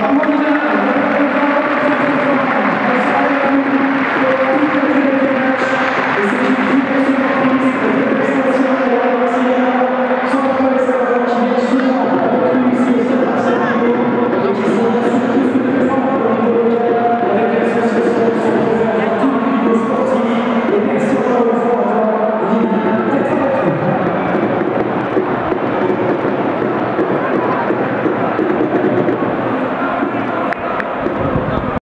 Vamos lá!